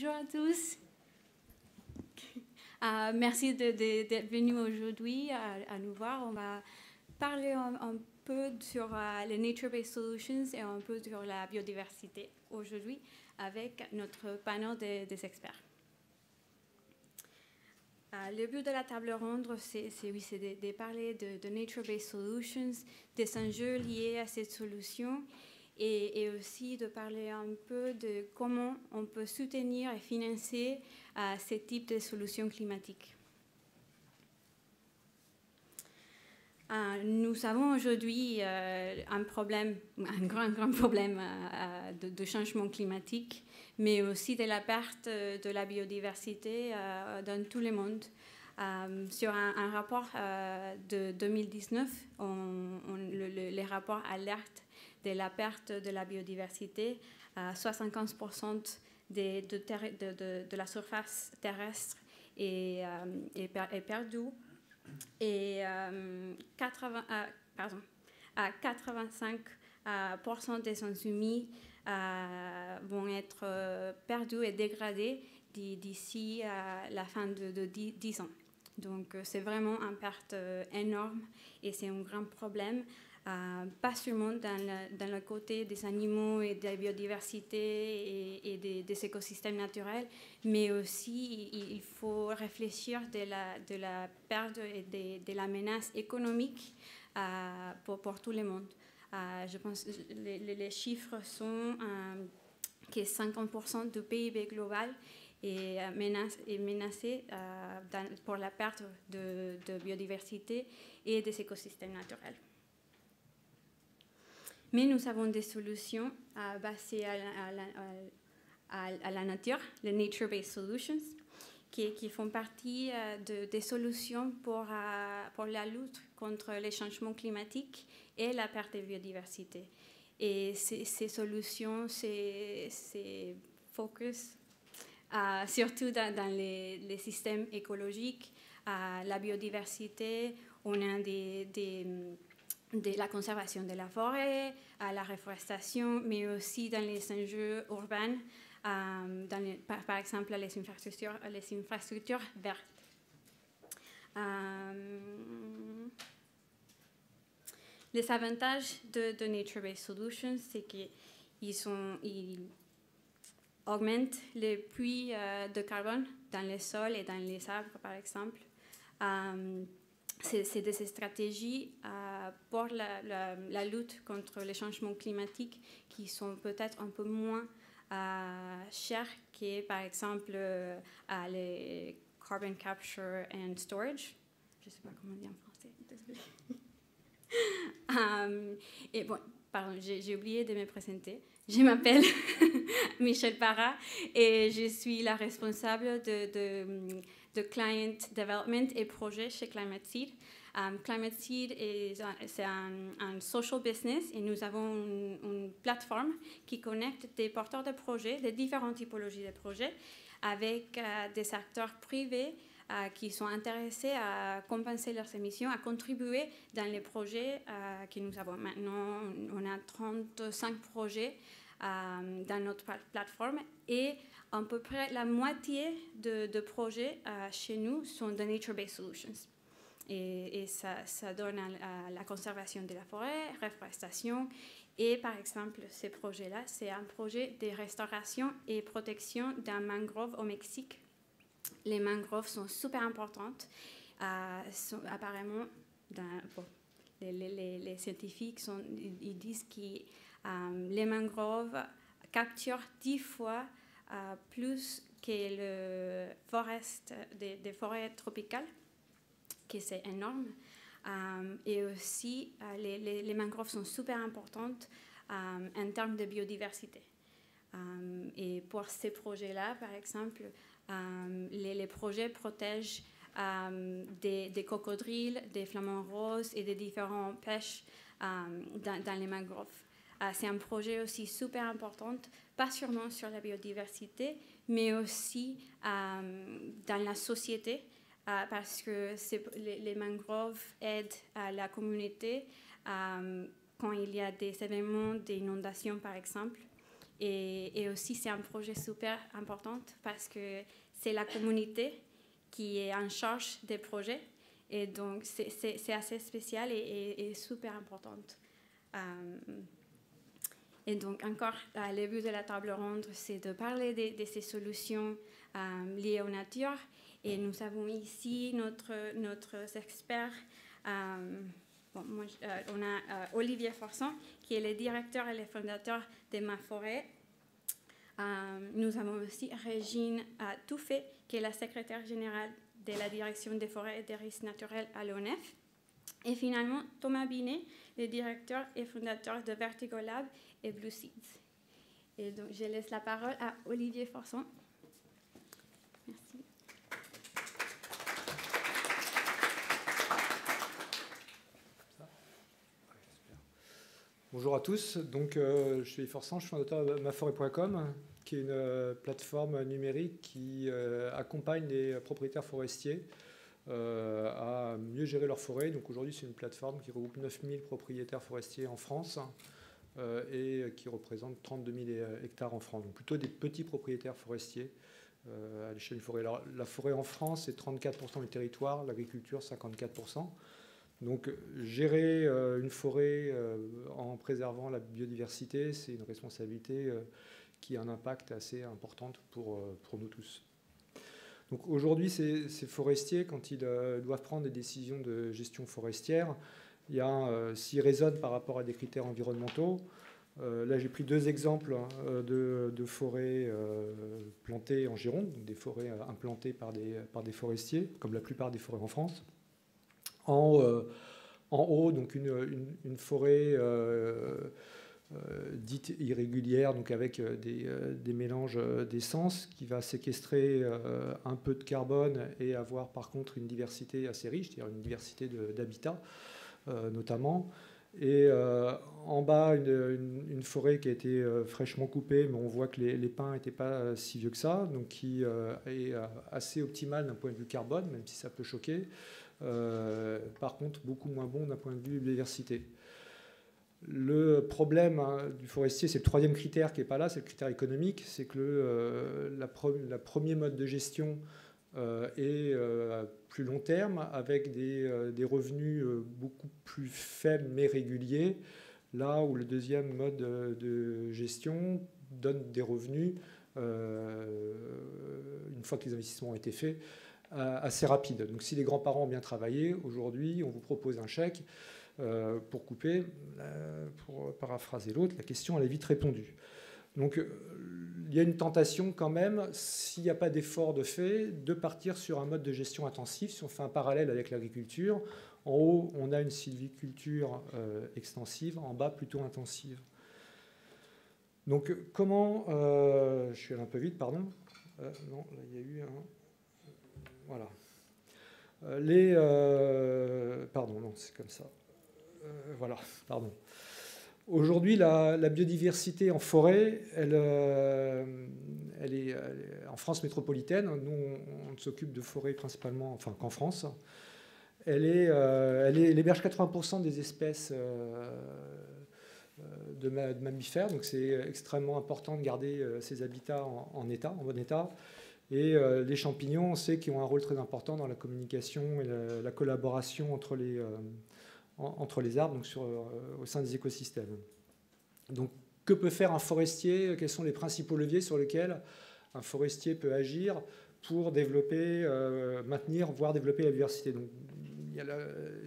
Bonjour à tous. Euh, merci d'être venu aujourd'hui à, nous voir. On va parler un, peu sur euh, les nature-based solutions et un peu sur la biodiversité aujourd'hui avec notre panel des experts. Euh, le but de la table ronde, c'est oui, de, de, parler de, nature-based solutions, des enjeux liés à cette solution et, aussi de parler un peu de comment on peut soutenir et financer euh, ce type de solutions climatiques. Euh, nous avons aujourd'hui euh, un problème, un grand, grand problème de, changement climatique, mais aussi de la perte de la biodiversité dans tout le monde. sur un, rapport de 2019, les rapports alertent de la perte de la biodiversité. 75% de, de, de, la surface terrestre est, euh, est, perdue et 80, euh, pardon, à 85% des insoumis euh, vont être perdus et dégradés d'ici à la fin de, 10 ans. Donc c'est vraiment une perte énorme et c'est un grand problème. Euh, pas seulement dans le, côté des animaux et de la biodiversité et, des, écosystèmes naturels, mais aussi il faut réfléchir de la, perte et de, la menace économique euh, pour, pour, tout le monde. Euh, je pense que les, chiffres sont que 50% du PIB global est, menacé, pour la perte de biodiversité et des écosystèmes naturels. Mais nous avons des solutions euh, basées à la, nature, les nature-based solutions, qui, font partie euh, de, des solutions pour, euh, pour la lutte contre les changements climatiques et la perte de biodiversité. Et ces, solutions, c'est focus surtout dans, les, systèmes écologiques, la biodiversité. On a des de la conservation de la forêt, à la reforestation, mais aussi dans les enjeux urbains, dans par, exemple les infrastructures, vertes. Euh, les avantages de, Nature-Based Solutions, c'est qu'ils ils augmentent les puits euh, de carbone dans les sols et dans les arbres, par exemple c'est des stratégies euh, pour la, lutte contre les changements climatiques qui sont peut-être un peu moins euh, chères que, par exemple, euh, les carbon capture and storage. Je ne sais pas comment dire en français, désolée. Um, et bon, pardon, j'ai oublié de me présenter. Je m'appelle Michelle Parra et je suis la responsable de, de de client development et projet chez Climate Seed. Um, Climate Seed, c'est un, social business et nous avons une, plateforme qui connecte des porteurs de projets, de différentes typologies de projets, avec euh, des acteurs privés euh, qui sont intéressés à compenser leurs émissions, à contribuer dans les projets euh, que nous avons. Maintenant, on a 35 projets dans notre plateforme et à peu près la moitié de, projets euh, chez nous sont de nature-based solutions. Et, ça, donne à, la conservation de la forêt, reforestation. Et par exemple, ce projet-là, c'est un projet de restauration et protection d'un mangrove au Mexique. Les mangroves sont super importantes. Euh, apparemment, les, scientifiques ils disent que euh, les mangroves capturent dix fois plus que le forest, des, forêts tropicales, que c'est énorme. Euh, et aussi, euh, les, mangroves sont super importantes euh, en termes de biodiversité. et pour ces projets-là, par exemple, les, projets protègent des, des, cocodriles, des flamants roses et des différentes pêches dans, dans, les mangroves. C'est un projet aussi super important pas seulement sur la biodiversité, mais aussi euh, dans la société, euh, parce que les, mangroves aident la communauté euh, quand il y a des événements d'inondation, par exemple. Et, aussi, c'est un projet super important parce que c'est la communauté qui est en charge des projets. Et donc, c'est assez spécial et, super important. Et donc, encore, le but de la table ronde, c'est de parler de, ces solutions liées aux nature. Et nous avons ici notre, notre expert. Euh, on a euh, Olivier Forçon, qui est le directeur et le fondateur de Ma Forêt. Euh, nous avons aussi Régine Touffet, qui est la secrétaire générale de la direction des forêts et des risques naturels à l'ONF. Et finalement, Thomas Binet, le directeur et fondateur de Vertigo Lab et Blue Seeds. Et donc, je laisse la parole à Olivier Forçon. Bonjour à tous, donc euh, je suis Forçant, je suis fondateur de maforêt.com, qui est une euh, plateforme numérique qui euh, accompagne les propriétaires forestiers à mieux gérer leur forêt. Donc aujourd'hui, c'est une plateforme qui regroupe 9000 propriétaires forestiers en France et qui représente 32 000 hectares en France. Donc plutôt des petits propriétaires forestiers à l'échelle d'une forêt. La forêt en France, c'est 34% du territoire, l'agriculture, 54%. Donc gérer euh, une forêt euh, en préservant la biodiversité, c'est une responsabilité euh, qui a un impact assez important pour, pour nous tous. Donc aujourd'hui, ces, forestiers, quand ils doivent prendre des décisions de gestion forestière, a, s'ils raisonnent par rapport à des critères environnementaux, là j'ai pris deux exemples hein, de, forêts plantées en Gironde, des forêts implantées par des, par des forestiers, comme la plupart des forêts en France. En, euh, en haut, donc une, une, forêt euh, euh, dite irrégulière, donc avec des, des mélanges d'essence, qui va séquestrer un peu de carbone et avoir par contre une diversité assez riche, c'est-à-dire une diversité d'habitats notamment. Et en bas, une, forêt qui a été fraîchement coupée, mais on voit que les, pins n'étaient pas si vieux que ça, donc qui est assez optimal d'un point de vue carbone, même si ça peut choquer. Euh, par contre, beaucoup moins bon d'un point de vue biodiversité. Le problème hein, du forestier, c'est le troisième critère qui n'est pas là, c'est le critère économique. C'est que le euh, la, premier mode de gestion euh, est à plus long terme, avec des, revenus beaucoup plus faibles mais réguliers, là où le deuxième mode de gestion donne des revenus, une fois que les investissements ont été faits, euh, assez rapide. Donc si les grands-parents ont bien travaillé, aujourd'hui, on vous propose un chèque euh, pour couper, euh, pour paraphraser l'autre, la question elle est vite répondue. Donc il y a une tentation quand même, s'il n'y a pas d'effort de fait, de partir sur un mode de gestion intensif. Si on fait un parallèle avec l'agriculture, en haut, on a une sylviculture extensive, en bas, plutôt intensive. Donc comment... je suis un peu vite, pardon. non, là, il y a eu un... Voilà. Euh, les, euh, pardon, non, c'est comme ça. Euh, voilà, pardon. Aujourd'hui, la, biodiversité en forêt, elle, elle, est, en France métropolitaine. Nous, on, s'occupe de forêts principalement, enfin qu'en France. Elle, est, est, héberge 80% des espèces de, mammifères, donc c'est extrêmement important de garder ces habitats en état, en bon état. Et euh, les champignons, on sait qu'ils ont un rôle très important dans la communication et la, collaboration entre les, euh, entre les arbres donc euh, au sein des écosystèmes. Donc, que peut faire un forestier? Quels sont les principaux leviers sur lesquels un forestier peut agir pour développer, maintenir, voire développer la diversité? Donc,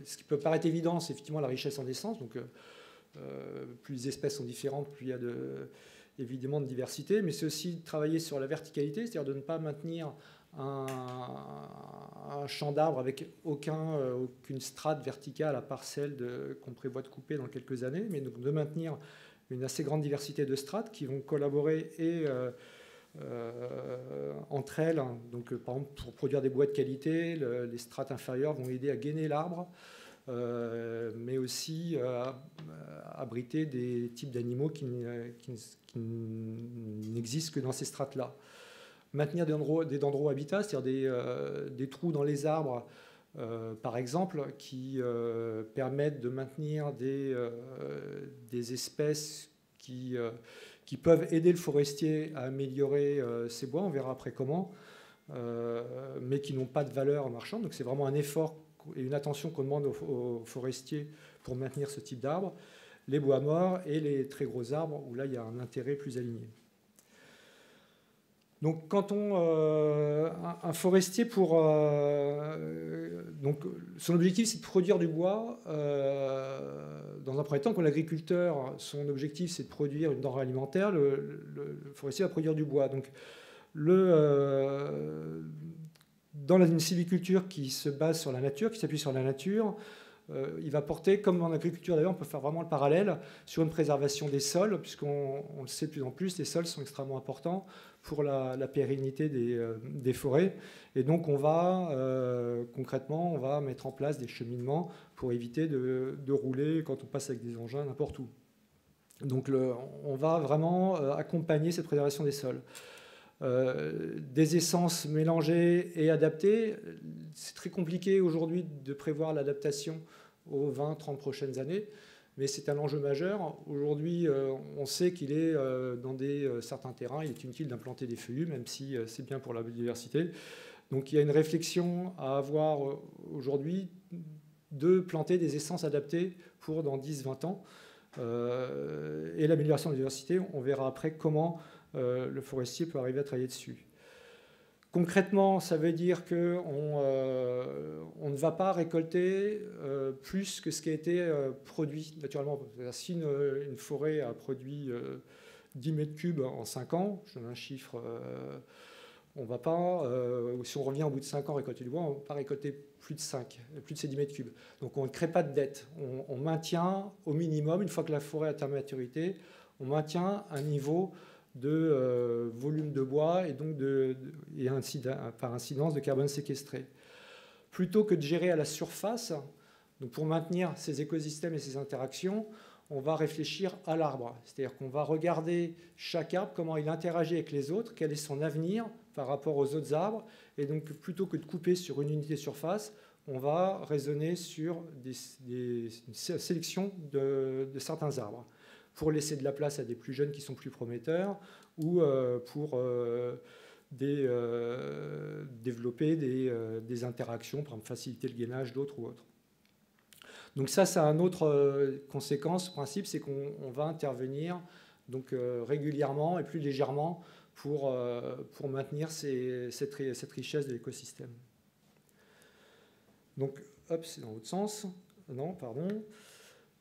Ce qui peut paraître évident, c'est effectivement la richesse en essence. Donc, plus les espèces sont différentes, plus il y a de évidemment de diversité, mais c'est aussi de travailler sur la verticalité, c'est-à-dire de ne pas maintenir un, champ d'arbres avec euh, aucune strate verticale à part celle qu'on prévoit de couper dans quelques années, mais de maintenir une assez grande diversité de strates qui vont collaborer et euh, euh, entre elles. Donc, par exemple, pour produire des bois de qualité, les strates inférieures vont aider à gainer l'arbre. Mais aussi euh, abriter des types d'animaux qui, n'existent que dans ces strates-là. Maintenir des endroits, des habitats, c'est-à-dire des, euh, des, trous dans les arbres, par exemple, qui permettent de maintenir des, espèces qui, qui peuvent aider le forestier à améliorer ses bois, on verra après comment, mais qui n'ont pas de valeur marchande. Donc c'est vraiment un effort et une attention qu'on demande aux, forestiers pour maintenir ce type d'arbres, les bois morts et les très gros arbres, où là il y a un intérêt plus aligné. Donc, quand on, euh, un, forestier pour, euh, son objectif c'est de produire du bois. Euh, dans un premier temps, quand l'agriculteur, son objectif c'est de produire une denrée alimentaire, le, forestier va produire du bois. Donc, le, dans une sylviculture qui se base sur la nature, qui s'appuie sur la nature, il va porter, comme en agriculture d'ailleurs, on peut faire vraiment le parallèle, sur une préservation des sols, puisqu'on le sait de plus en plus, les sols sont extrêmement importants pour la, pérennité euh, des, forêts. Et donc on va euh, concrètement, on va mettre en place des cheminements pour éviter de, rouler quand on passe avec des engins n'importe où. Donc on va vraiment euh, accompagner cette préservation des sols. Des essences mélangées et adaptées, c'est très compliqué aujourd'hui de prévoir l'adaptation aux 20-30 prochaines années mais c'est un enjeu majeur. Aujourd'hui, euh, on sait qu'il est euh, dans des, euh, certains terrains, il est inutile d'implanter des feuillus, même si c'est bien pour la biodiversité. Donc il y a une réflexion à avoir aujourd'hui de planter des essences adaptées pour dans 10-20 ans. et l'amélioration de la biodiversité, on verra après comment le forestier peut arriver à travailler dessus. Concrètement, ça veut dire qu'on euh, on ne va pas récolter euh, plus que ce qui a été euh, produit naturellement. Si une, forêt a produit 10 mètres cubes en 5 ans, je donne un chiffre, on va pas, si on revient au bout de 5 ans récolter du bois, on ne va pas récolter plus de 5, plus de ces 10 mètres cubes. Donc on ne crée pas de dette. On, maintient au minimum, une fois que la forêt atteint maturité, on maintient un niveau de euh, volume de bois et donc par incidence de carbone séquestré. Plutôt que de gérer à la surface, pour maintenir ces écosystèmes et ces interactions, on va réfléchir à l'arbre. C'est-à-dire qu'on va regarder chaque arbre, comment il interagit avec les autres, quel est son avenir par rapport aux autres arbres. Et donc plutôt que de couper sur une unité de surface, on va raisonner sur des, des, une sélection de certains arbres pour laisser de la place à des plus jeunes qui sont plus prometteurs ou euh, pour euh, euh, développer des, interactions, par exemple faciliter le gainage d'autres ou autres. Donc ça, ça a une autre conséquence, principe, c'est qu'on va intervenir donc, régulièrement et plus légèrement pour, pour maintenir cette, cette, richesse de l'écosystème. Donc, hop, c'est dans l'autre sens. Non, pardon.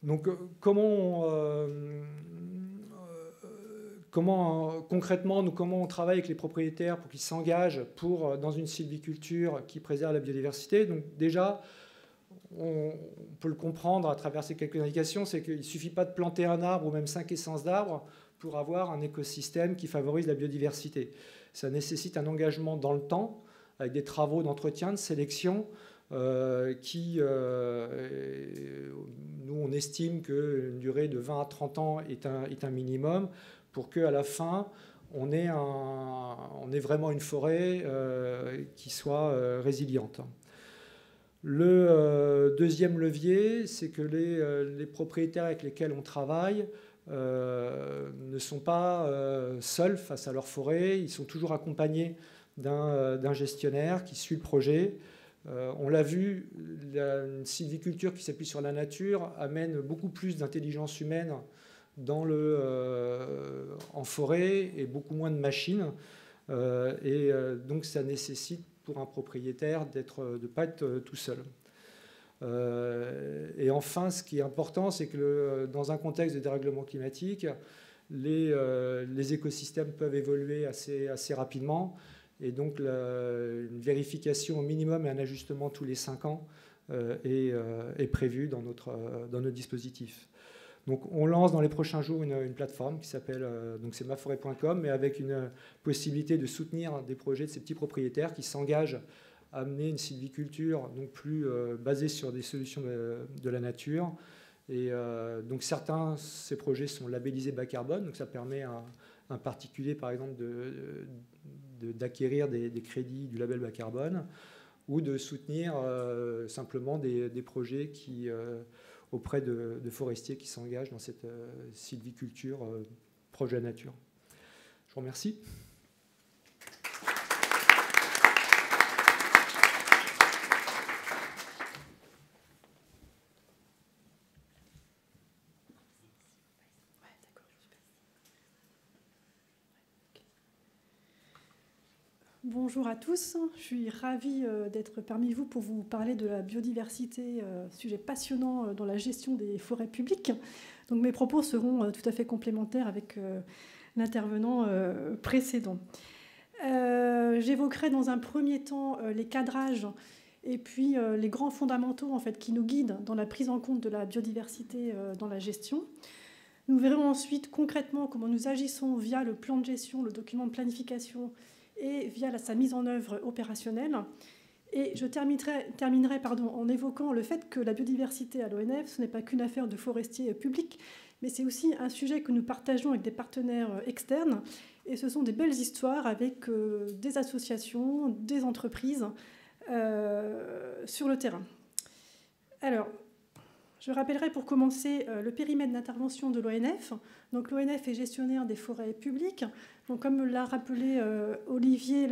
Donc euh, comment, euh, euh, concrètement, nous, comment on travaille avec les propriétaires pour qu'ils s'engagent pour, dans une sylviculture qui préserve la biodiversité? Donc déjà, on, peut le comprendre à travers ces quelques indications, c'est qu'il ne suffit pas de planter un arbre ou même cinq essences d'arbres pour avoir un écosystème qui favorise la biodiversité. Ça nécessite un engagement dans le temps, avec des travaux d'entretien, de sélection, euh, qui, euh, nous, on estime qu'une durée de 20 à 30 ans est un, est un minimum pour qu'à la fin, on ait, un, on ait vraiment une forêt euh, qui soit résiliente. Le deuxième levier, c'est que les, les, propriétaires avec lesquels on travaille ne sont pas seuls face à leur forêt, ils sont toujours accompagnés d'un gestionnaire qui suit le projet, euh, on l'a vu, la sylviculture qui s'appuie sur la nature amène beaucoup plus d'intelligence humaine euh, en forêt et beaucoup moins de machines. Euh, et donc ça nécessite pour un propriétaire de ne pas être tout seul. et enfin, ce qui est important, c'est que dans un contexte de dérèglement climatique, les, écosystèmes peuvent évoluer assez rapidement. Et donc, une vérification au minimum et un ajustement tous les 5 ans euh, euh, est, prévu dans notre, euh, dans notre dispositif. Donc, on lance dans les prochains jours une, plateforme qui s'appelle donc c'est maforêt.com, mais avec une possibilité de soutenir des projets de ces petits propriétaires qui s'engagent à amener une sylviculture donc plus basée sur des solutions de, la nature. Et donc, certains ces projets sont labellisés bas carbone, donc ça permet à un particulier, par exemple, de, d'acquérir des, crédits du label bas carbone ou de soutenir euh, simplement des, projets qui, euh, auprès de, forestiers qui s'engagent dans cette euh, sylviculture proche de la nature. Je vous remercie. Bonjour à tous, je suis ravie euh, d'être parmi vous pour vous parler de la biodiversité, euh, sujet passionnant euh, dans la gestion des forêts publiques. Donc mes propos seront tout à fait complémentaires avec l'intervenant précédent. J'évoquerai dans un premier temps les cadrages et puis les grands fondamentaux en fait, qui nous guident dans la prise en compte de la biodiversité dans la gestion. Nous verrons ensuite concrètement comment nous agissons via le plan de gestion, le document de planification et via sa mise en œuvre opérationnelle. Et je terminerai, en évoquant le fait que la biodiversité à l'ONF, ce n'est pas qu'une affaire de forestiers publics, mais c'est aussi un sujet que nous partageons avec des partenaires externes. Et ce sont des belles histoires avec euh, des associations, des entreprises euh, sur le terrain. Alors, je rappellerai pour commencer euh, le périmètre d'intervention de l'ONF. Donc l'ONF est gestionnaire des forêts publiques. Comme l'a rappelé euh, Olivier,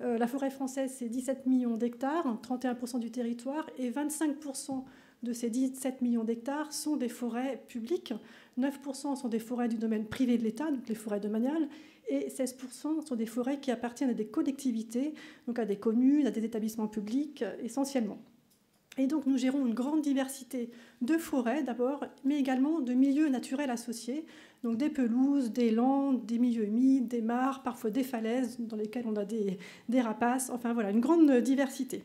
euh, la forêt française, c'est 17 millions d'hectares, 31% du territoire, et 25% de ces 17 millions d'hectares sont des forêts publiques. 9% sont des forêts du domaine privé de l'État, donc les forêts domaniales, et 16% sont des forêts qui appartiennent à des collectivités, donc à des communes, à des établissements publics essentiellement. Et donc nous gérons une grande diversité de forêts d'abord, mais également de milieux naturels associés, donc des pelouses, des landes, des milieux humides, des mares, parfois des falaises dans lesquelles on a des, rapaces, enfin voilà, une grande diversité.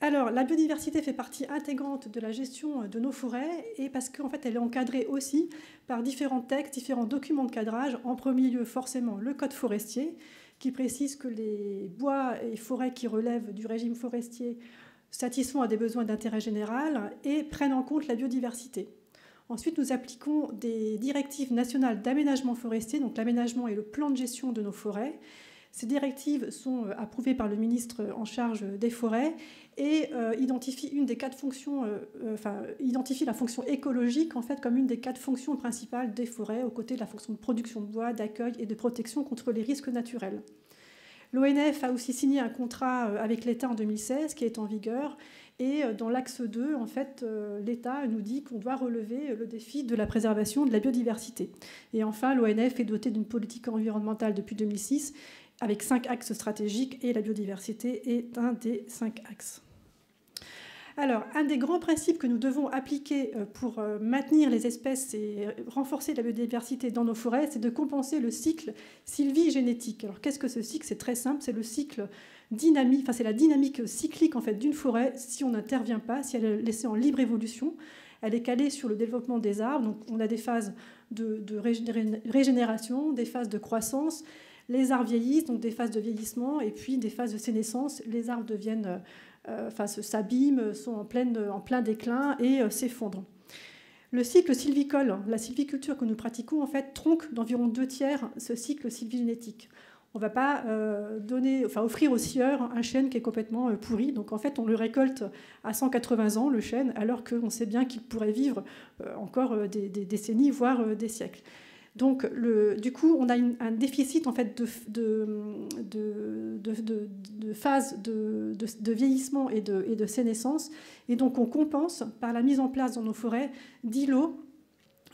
Alors, la biodiversité fait partie intégrante de la gestion de nos forêts et parce qu'en fait, elle est encadrée aussi par différents textes, différents documents de cadrage. En premier lieu, forcément, le code forestier, qui précise que les bois et forêts qui relèvent du régime forestier satisfont à des besoins d'intérêt général et prennent en compte la biodiversité. Ensuite, nous appliquons des directives nationales d'aménagement forestier, donc l'aménagement et le plan de gestion de nos forêts. Ces directives sont euh, approuvées par le ministre en charge des forêts et euh, identifient une des quatre fonctions, euh, identifie la fonction écologique en fait comme une des quatre fonctions principales des forêts, aux côtés de la fonction de production de bois, d'accueil et de protection contre les risques naturels. L'ONF a aussi signé un contrat avec l'État en 2016 qui est en vigueur et dans l'axe 2, en fait, l'État nous dit qu'on doit relever le défi de la préservation de la biodiversité. Et enfin, l'ONF est doté d'une politique environnementale depuis 2006 avec cinq axes stratégiques et la biodiversité est un des cinq axes. Alors, un des grands principes que nous devons appliquer euh, pour euh, maintenir les espèces et renforcer la biodiversité dans nos forêts, c'est de compenser le cycle sylvigénétique. Alors, qu'est-ce que ce cycle? C'est très simple, c'est le cycle dynamique, c'est la dynamique cyclique en fait d'une forêt si on n'intervient pas, si elle est laissée en libre évolution. Elle est calée sur le développement des arbres, donc on a des phases de, régénération, des phases de croissance, les arbres vieillissent, donc des phases de vieillissement, et puis des phases de sénescence. Les arbres deviennent, euh, enfin, s'abîment, sont en plein déclin et euh, s'effondrent. Le cycle sylvicole, la sylviculture que nous pratiquons, en fait, tronque d'environ deux tiers ce cycle sylvigénétique. On ne va pas euh, offrir au scieur un chêne qui est complètement pourri. Donc en fait, on le récolte à 180 ans, le chêne, alors qu'on sait bien qu'il pourrait vivre encore des, décennies, voire des siècles. Donc, du coup, on a un déficit en fait de, phase de, vieillissement et et de sénescence. Et donc, on compense par la mise en place dans nos forêts d'îlots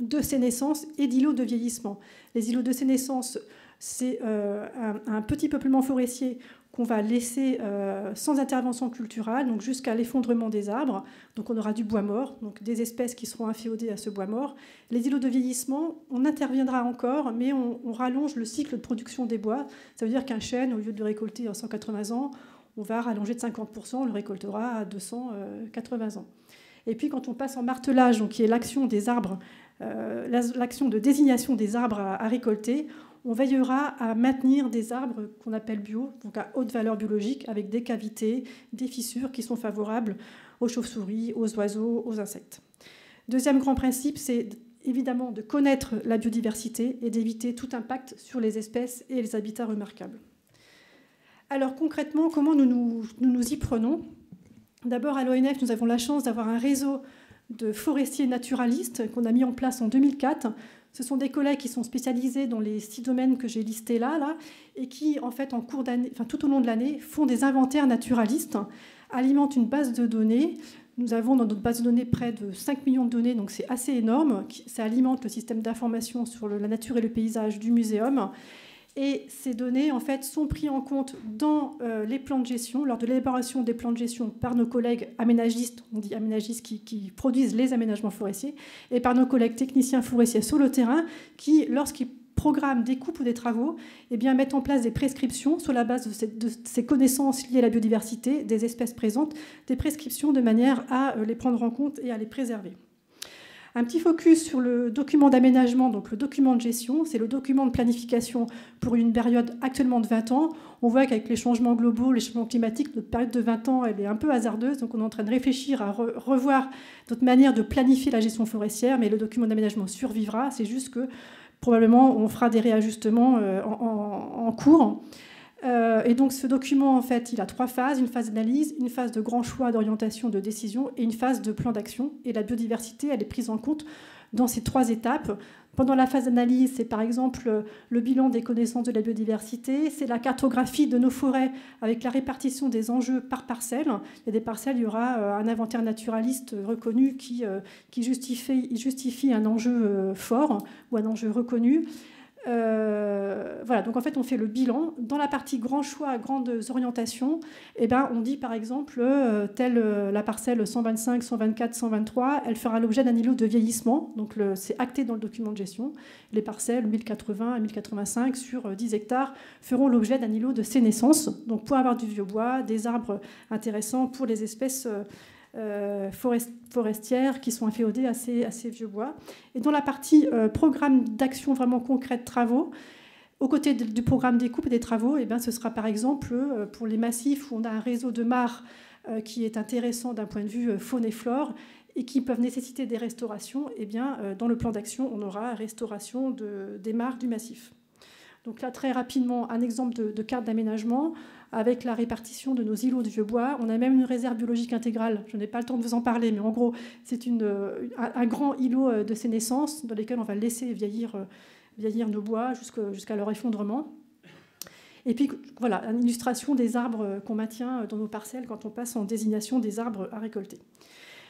de sénescence et d'îlots de vieillissement. Les îlots de sénescence, c'est euh, un, petit peuplement forestier qu'on va laisser euh, sans intervention culturelle, donc jusqu'à l'effondrement des arbres. Donc on aura du bois mort, donc des espèces qui seront inféodées à ce bois mort. Les îlots de vieillissement, on interviendra encore, mais on, rallonge le cycle de production des bois. Ça veut dire qu'un chêne, au lieu de récolter à 180 ans, on va rallonger de 50%, on le récoltera à 280 ans. Et puis quand on passe en martelage, donc qui est l'action des arbres, euh, l'action de désignation des arbres à récolter, on veillera à maintenir des arbres qu'on appelle bio, donc à haute valeur biologique, avec des cavités, des fissures qui sont favorables aux chauves-souris, aux oiseaux, aux insectes. Deuxième grand principe, c'est évidemment de connaître la biodiversité et d'éviter tout impact sur les espèces et les habitats remarquables. Alors concrètement, comment nous nous, y prenons? D'abord, à l'ONF, nous avons la chance d'avoir un réseau de forestiers naturalistes qu'on a mis en place en 2004 Ce sont des collègues qui sont spécialisés dans les six domaines que j'ai listés là, et qui, en fait, tout au long de l'année, font des inventaires naturalistes, alimentent une base de données. Nous avons dans notre base de données près de 5 millions de données, donc c'est assez énorme. Ça alimente le système d'information sur la nature et le paysage du muséum. Et ces données, en fait, sont prises en compte dans euh, les plans de gestion, lors de l'élaboration des plans de gestion par nos collègues aménagistes, on dit aménagistes qui, produisent les aménagements forestiers, et par nos collègues techniciens forestiers sur le terrain, qui, lorsqu'ils programment des coupes ou des travaux, eh bien, mettent en place des prescriptions sur la base de ces, de ces, connaissances liées à la biodiversité des espèces présentes, des prescriptions de manière à euh, les prendre en compte et à les préserver. Un petit focus sur le document d'aménagement, donc le document de gestion, c'est le document de planification pour une période actuellement de 20 ans. On voit qu'avec les changements globaux, les changements climatiques, notre période de 20 ans, elle est un peu hasardeuse, donc on est en train de réfléchir à revoir notre manière de planifier la gestion forestière, mais le document d'aménagement survivra, c'est juste que probablement on fera des réajustements euh, en, cours. Euh, et donc ce document, en fait, il a trois phases, une phase d'analyse, une phase de grand choix d'orientation, de décision et une phase de plan d'action. Et la biodiversité, elle est prise en compte dans ces trois étapes. Pendant la phase d'analyse, c'est par exemple le bilan des connaissances de la biodiversité, c'est la cartographie de nos forêts avec la répartition des enjeux par parcelle. Il y a des parcelles, il y aura euh, un inventaire naturaliste reconnu qui, euh, justifie un enjeu fort ou un enjeu reconnu. Euh, voilà, donc en fait, on fait le bilan. Dans la partie grand choix, grandes orientations, eh ben, on dit par exemple, euh, telle euh, la parcelle 125, 124, 123, elle fera l'objet d'un îlot de vieillissement. Donc c'est acté dans le document de gestion. Les parcelles 1080 à 1085 sur 10 hectares feront l'objet d'un îlot de sénescence. Donc pour avoir du vieux bois, des arbres intéressants pour les espèces forestières qui sont inféodées à ces, vieux bois. Et dans la partie euh, programme d'action vraiment concrète, travaux, aux côtés du programme des coupes et des travaux, eh bien, ce sera par exemple euh, pour les massifs où on a un réseau de mares qui est intéressant d'un point de vue faune et flore et qui peuvent nécessiter des restaurations, eh bien, dans le plan d'action, on aura restauration de, des mares du massif. Donc là, très rapidement, un exemple de carte d'aménagement avec la répartition de nos îlots de vieux bois. On a même une réserve biologique intégrale. Je n'ai pas le temps de vous en parler, mais en gros, c'est euh, un, grand îlot euh, de sénescence dans lequel on va laisser vieillir, euh, vieillir nos bois jusqu'à leur effondrement. Et puis voilà, une illustration des arbres qu'on maintient dans nos parcelles quand on passe en désignation des arbres à récolter.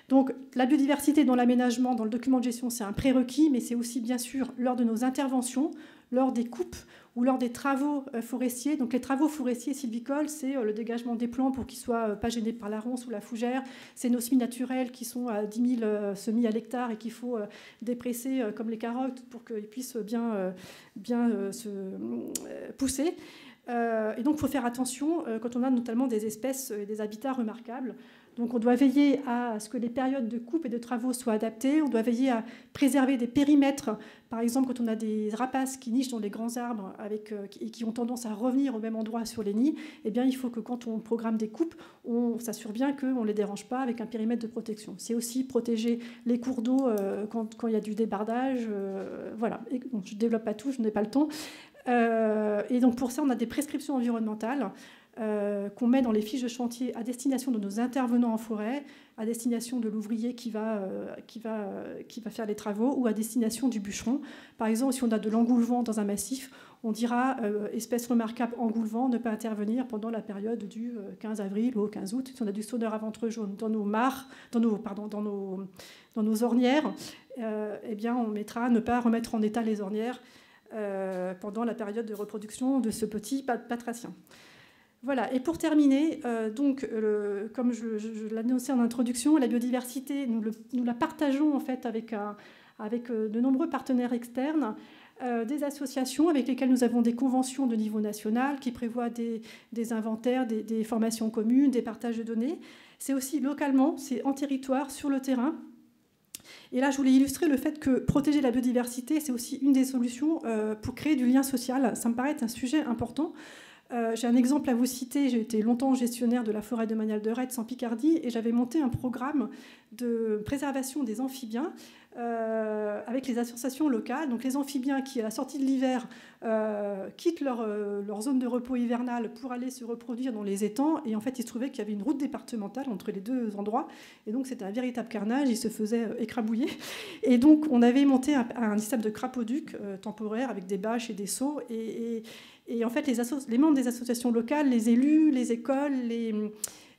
Donc la biodiversité dans l'aménagement, dans le document de gestion, c'est un prérequis, mais c'est aussi bien sûr lors de nos interventions, lors des coupes ou lors des travaux euh, forestiers. Donc les travaux forestiers sylvicoles, c'est euh, le dégagement des plants pour qu'ils ne soient euh, pas gênés par la ronce ou la fougère. C'est nos semis naturels qui sont à 10 000 semis à l'hectare et qu'il faut dépresser comme les carottes pour qu'ils puissent bien, bien se pousser. et donc il faut faire attention quand on a notamment des espèces et des habitats remarquables. Donc on doit veiller à ce que les périodes de coupe et de travaux soient adaptées. On doit veiller à préserver des périmètres. Par exemple, quand on a des rapaces qui nichent dans les grands arbres avec, euh, et qui ont tendance à revenir au même endroit sur les nids, eh bien, il faut que quand on programme des coupes, on s'assure bien qu'on ne les dérange pas avec un périmètre de protection. C'est aussi protéger les cours d'eau euh, quand, il y a du débardage. Euh, voilà. je ne développe pas tout, je n'ai pas le temps. et donc pour ça, on a des prescriptions environnementales. Euh, qu'on met dans les fiches de chantier à destination de nos intervenants en forêt, à destination de l'ouvrier qui, va, euh, qui, va, euh, qui va faire les travaux ou à destination du bûcheron. Par exemple, si on a de l'engoulevent dans un massif, on dira espèce remarquable engoulevent, ne pas intervenir pendant la période du 15 avril au 15 août. Si on a du sonneur à ventre jaune dans nos mares, dans nos, pardon, dans nos, dans nos ornières, eh bien, on mettra ne pas remettre en état les ornières pendant la période de reproduction de ce petit patracien. Voilà, et pour terminer, euh, comme je, l'annonçais en introduction, la biodiversité, nous, la partageons en fait avec, euh, de nombreux partenaires externes, euh, des associations avec lesquelles nous avons des conventions de niveau national qui prévoient des, inventaires, des, des, formations communes, des partages de données. C'est aussi localement, c'est en territoire, sur le terrain. Et là, je voulais illustrer le fait que protéger la biodiversité, c'est aussi une des solutions pour créer du lien social. Ça me paraît être un sujet important. Euh, j'ai un exemple à vous citer. J'ai été longtemps gestionnaire de la forêt de Manial de Retz en Picardie et j'avais monté un programme de préservation des amphibiens euh, avec les associations locales. Donc les amphibiens qui, à la sortie de l'hiver, euh, quittent leur, zone de repos hivernale pour aller se reproduire dans les étangs. Et en fait, il se trouvait qu'il y avait une route départementale entre les deux endroits. Et donc c'était un véritable carnage. Ils se faisaient écrabouiller. Et donc on avait monté un, système de crapauduc temporaire avec des bâches et des seaux. Et, en fait, les, membres des associations locales, les élus, les écoles,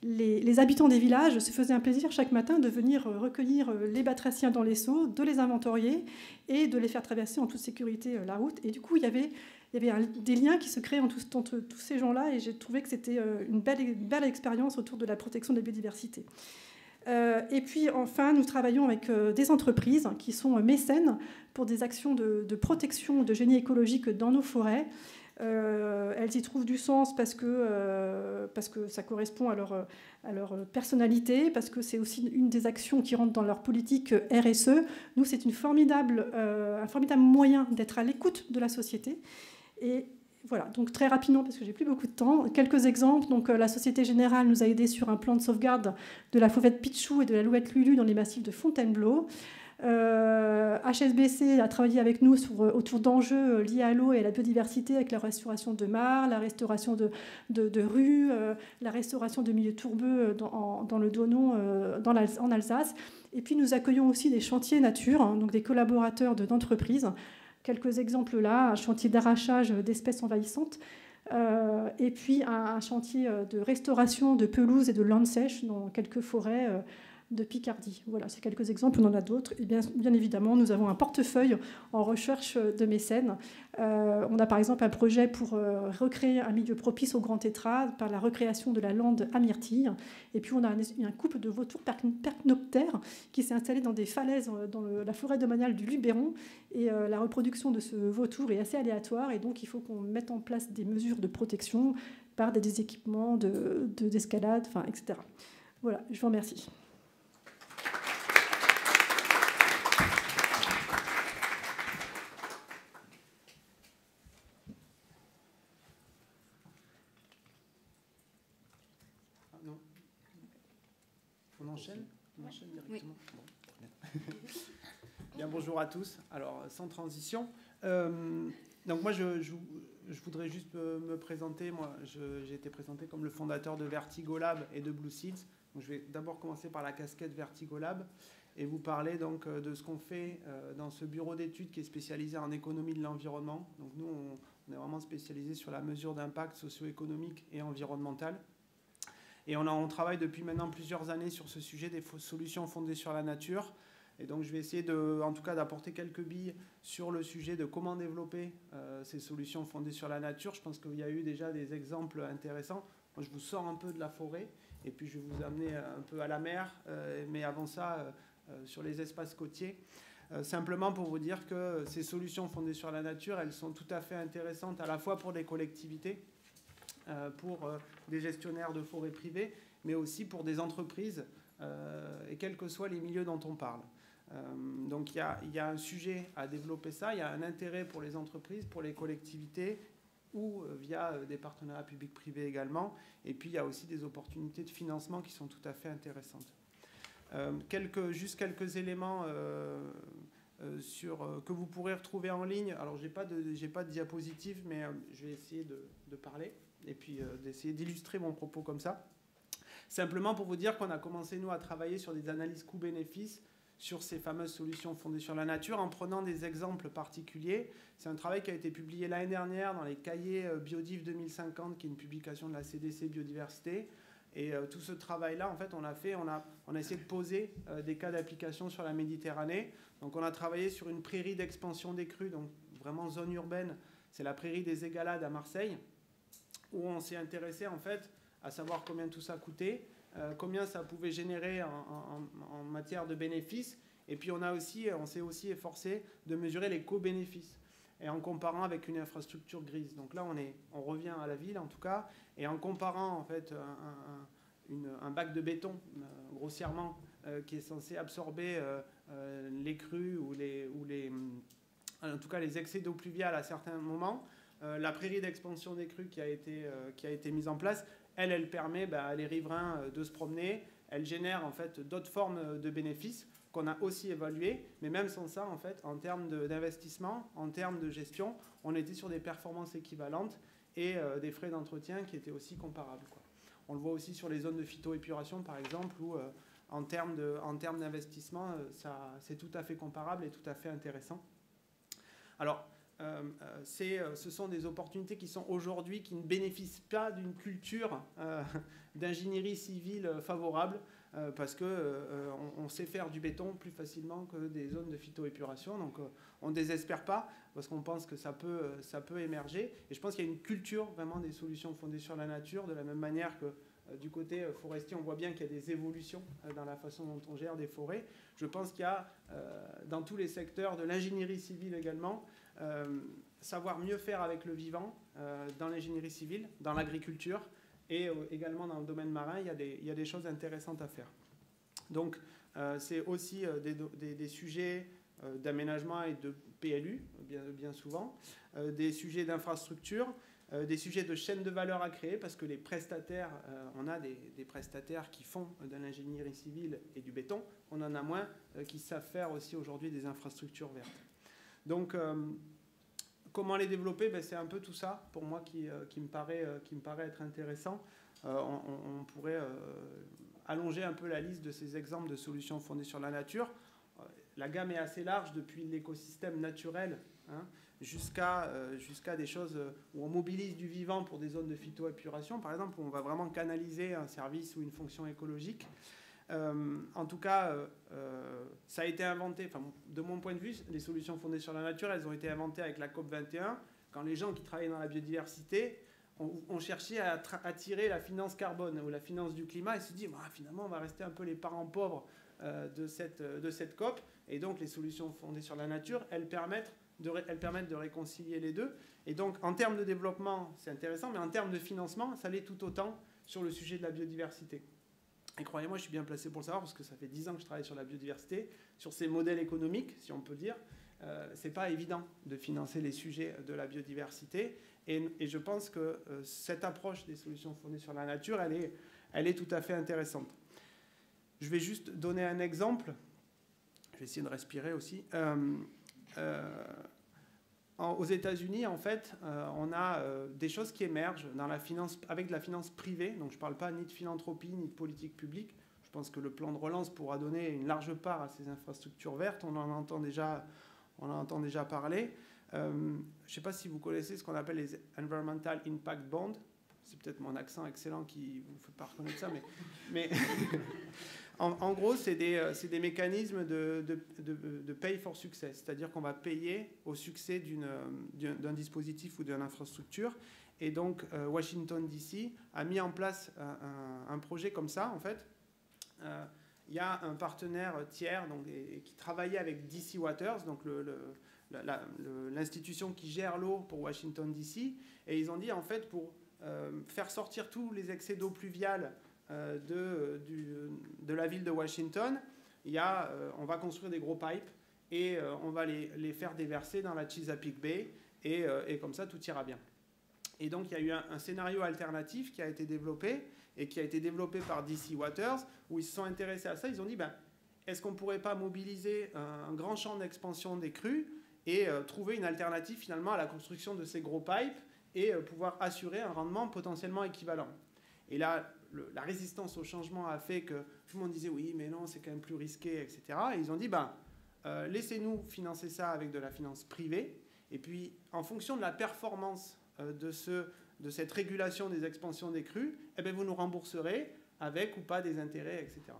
les habitants des villages se faisaient un plaisir chaque matin de venir euh, recueillir euh, les batraciens dans les seaux, de les inventorier et de les faire traverser en toute sécurité euh, la route. Et du coup, il y avait, des liens qui se créaient entre, tous ces gens-là et j'ai trouvé que c'était une belle, expérience autour de la protection de la biodiversité. et puis enfin, nous travaillons avec des entreprises qui sont mécènes pour des actions de protection de génie écologique dans nos forêts. Euh, elles y trouvent du sens parce que, euh, parce que ça correspond à leur, à leur personnalité, parce que c'est aussi une des actions qui rentrent dans leur politique RSE. Nous, c'est une formidable, euh, un formidable moyen d'être à l'écoute de la société. Et voilà, donc très rapidement, parce que j'ai plus beaucoup de temps, quelques exemples. Donc, la Société Générale nous a aidés sur un plan de sauvegarde de la fauvette Pichou et de la louette Lulu dans les massifs de Fontainebleau. HSBC euh, a travaillé avec nous euh, autour d'enjeux euh, liés à l'eau et à la biodiversité, avec la restauration de mares, la restauration de, rues, la restauration de milieux tourbeux dans, le Donon, en Alsace. Et puis nous accueillons aussi des chantiers nature, hein, donc des collaborateurs d'entreprises. Quelques exemples là, un chantier d'arrachage d'espèces envahissantes. et puis un, chantier de restauration de pelouses et de landes sèches dans quelques forêts de Picardie. Voilà, c'est quelques exemples, on en a d'autres. Et bien, bien, évidemment, nous avons un portefeuille en recherche de mécènes. Euh, on a par exemple un projet pour euh, recréer un milieu propice au grand tétra par la recréation de la lande à myrtille. Et puis on a un, couple de vautours percnoptères qui s'est installé dans des falaises euh, dans la forêt domaniale du Luberon. Et la reproduction de ce vautour est assez aléatoire. Et donc il faut qu'on mette en place des mesures de protection par des, équipements d'escalade, de, etc. Voilà, je vous remercie. Bonjour à tous. Alors, sans transition. Euh, donc, moi, je, voudrais juste me, présenter. Moi, j'ai été présenté comme le fondateur de Vertigo Lab et de Blue Seeds. Donc, je vais d'abord commencer par la casquette Vertigo Lab et vous parler donc euh, de ce qu'on fait euh, dans ce bureau d'études qui est spécialisé en économie de l'environnement. Donc, nous, on, est vraiment spécialisé sur la mesure d'impact socio-économique et environnemental. Et on, on, travaille depuis maintenant plusieurs années sur ce sujet des solutions fondées sur la nature. Et donc je vais essayer de, en tout cas d'apporter quelques billes sur le sujet de comment développer euh, ces solutions fondées sur la nature. Je pense qu'il y a eu déjà des exemples intéressants. Moi, je vous sors un peu de la forêt et puis je vais vous amener un peu à la mer, euh, mais avant ça, euh, sur les espaces côtiers. simplement pour vous dire que ces solutions fondées sur la nature, elles sont tout à fait intéressantes à la fois pour des collectivités, pour des gestionnaires de forêts privées, mais aussi pour des entreprises, et quels que soient les milieux dont on parle. Euh, donc il y, a, un sujet à développer ça, il y a un intérêt pour les entreprises, pour les collectivités ou euh, via euh, des partenariats publics-privés également. Et puis il y a aussi des opportunités de financement qui sont tout à fait intéressantes. juste quelques éléments sur, que vous pourrez retrouver en ligne. Alors j'ai pas pas de diapositive, mais je vais essayer de, de parler et puis d'essayer d'illustrer mon propos comme ça. Simplement pour vous dire qu'on a commencé nous à travailler sur des analyses coûts-bénéfices sur ces fameuses solutions fondées sur la nature en prenant des exemples particuliers. C'est un travail qui a été publié l'année dernière dans les cahiers euh, Biodiv 2050, qui est une publication de la CDC Biodiversité. Et euh, tout ce travail-là, en fait, on a fait, on a, on a essayé de poser euh, des cas d'application sur la Méditerranée. Donc, on a travaillé sur une prairie d'expansion des crues, donc vraiment zone urbaine. C'est la prairie des Égalades à Marseille, où on s'est intéressé, en fait, à savoir combien tout ça coûtait, euh, combien ça pouvait générer en, matière de bénéfices. Et puis on a aussi, on s'est aussi efforcé de mesurer les co-bénéfices et en comparant avec une infrastructure grise. Donc là, on, est, on revient à la ville en tout cas, et en comparant en fait un, bac de béton, euh, grossièrement, euh, qui est censé absorber les crues ou les, ou les, en tout cas les excès d'eau pluviale à certains moments, la prairie d'expansion des crues qui a été, qui a été mise en place elle, permet bah, à les riverains euh, de se promener. Elle génère en fait d'autres formes euh, de bénéfices. qu'on a aussi évalué, mais même sans ça, en fait, en termes d'investissement, en termes de gestion, on était sur des performances équivalentes et euh, des frais d'entretien qui étaient aussi comparables. On le voit aussi sur les zones de phytoépuration, par exemple, où en termes d'investissement, c'est tout à fait comparable et tout à fait intéressant. Alors, ce sont des opportunités qui sont aujourd'hui, qui ne bénéficient pas d'une culture d'ingénierie civile favorable. Euh, parce qu'on euh, on sait faire du béton plus facilement que des zones de phytoépuration. Donc euh, on ne désespère pas parce qu'on pense que ça peut, ça peut émerger. Et je pense qu'il y a une culture vraiment des solutions fondées sur la nature, de la même manière que du côté forestier, on voit bien qu'il y a des évolutions dans la façon dont on gère des forêts. Je pense qu'il y a dans tous les secteurs de l'ingénierie civile également, savoir mieux faire avec le vivant dans l'ingénierie civile, dans l'agriculture, et euh, également dans le domaine marin, il y a des, choses intéressantes à faire. Donc, euh, c'est aussi euh, des, sujets d'aménagement et de PLU, bien, souvent, des sujets d'infrastructure, des sujets de chaîne de valeur à créer, parce que les prestataires, on a des, prestataires qui font de l'ingénierie civile et du béton, on en a moins qui savent faire aussi aujourd'hui des infrastructures vertes. Donc, Comment les développer? Ben, C'est un peu tout ça, pour moi, qui, euh, me, paraît, euh, qui me paraît être intéressant. Euh, on, pourrait allonger un peu la liste de ces exemples de solutions fondées sur la nature. La gamme est assez large, depuis l'écosystème naturel hein, jusqu'à des choses où on mobilise du vivant pour des zones de phytoépuration, par exemple, où on va vraiment canaliser un service ou une fonction écologique. Euh, en tout cas, euh, euh, ça a été inventé, de mon point de vue, les solutions fondées sur la nature, elles ont été inventées avec la COP21, quand les gens qui travaillaient dans la biodiversité ont, cherché à attirer la finance carbone ou la finance du climat et se dit, bah, finalement, on va rester un peu les parents pauvres de, cette, COP. Et donc, les solutions fondées sur la nature, elles permettent de réconcilier les deux. Et donc, en termes de développement, c'est intéressant, mais en termes de financement, ça l'est tout autant sur le sujet de la biodiversité. Et croyez-moi, je suis bien placé pour le savoir parce que ça fait 10 ans que je travaille sur la biodiversité, sur ces modèles économiques, si on peut dire. Euh, c'est pas évident de financer les sujets de la biodiversité. Et, je pense que euh, cette approche des solutions fondées sur la nature, elle est, elle est tout à fait intéressante. Je vais juste donner un exemple. Je vais essayer de respirer aussi. Euh, aux États-Unis, en fait, euh, on a euh, des choses qui émergent dans la finance, avec de la finance privée. Donc, je ne parle pas ni de philanthropie ni de politique publique. Je pense que le plan de relance pourra donner une large part à ces infrastructures vertes. On en entend déjà, on en entend déjà parler. Euh, je ne sais pas si vous connaissez ce qu'on appelle les Environmental Impact Bonds. C'est peut-être mon accent excellent qui vous fait pas reconnaître ça, mais, mais En, gros, c'est des, euh, mécanismes de, pay for success, c'est-à-dire qu'on va payer au succès euh, d'un dispositif ou d'une infrastructure. Et donc, euh, Washington, D.C. a mis en place un, projet comme ça, en fait. Il y a un partenaire tiers qui travaillait avec DC Waters, donc l'institution qui gère l'eau pour Washington, D.C. Et ils ont dit, en fait, pour faire sortir tous les excès d'eau pluviale euh, de, de la ville de Washington, il y a, euh, on va construire des gros pipes et euh, on va les, les, faire déverser dans la Chesapeake Bay et, et, comme ça tout ira bien. Et donc il y a eu un, scénario alternatif qui a été développé et qui a été développé par DC Waters où ils se sont intéressés à ça. Ils ont dit ben, est-ce qu'on ne pourrait pas mobiliser un, grand champ d'expansion des crues et trouver une alternative finalement à la construction de ces gros pipes et pouvoir assurer un rendement potentiellement équivalent? Et là, la résistance au changement a fait que tout le monde disait oui, mais non, c'est quand même plus risqué, etc. Et ils ont dit, ben, euh, laissez-nous financer ça avec de la finance privée. Et puis, en fonction de la performance euh, de, ce, de cette régulation des expansions des crues, eh bien, vous nous rembourserez avec ou pas des intérêts, etc.